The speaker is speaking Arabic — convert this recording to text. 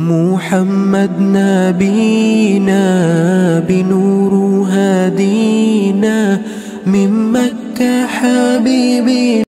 محمد نبينا بنور هدينا من مكة حبيبي.